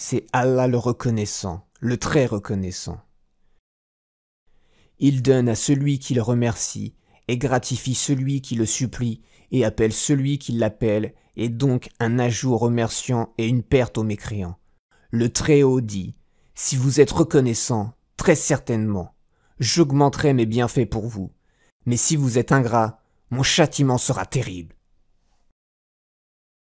c'est Allah le reconnaissant, le très reconnaissant. Il donne à celui qui le remercie, et gratifie celui qui le supplie, et appelle celui qui l'appelle, et donc un ajout aux remerciants et une perte aux mécréants. Le Très-Haut dit, Si vous êtes reconnaissant, très certainement, j'augmenterai mes bienfaits pour vous. Mais si vous êtes ingrat, mon châtiment sera terrible.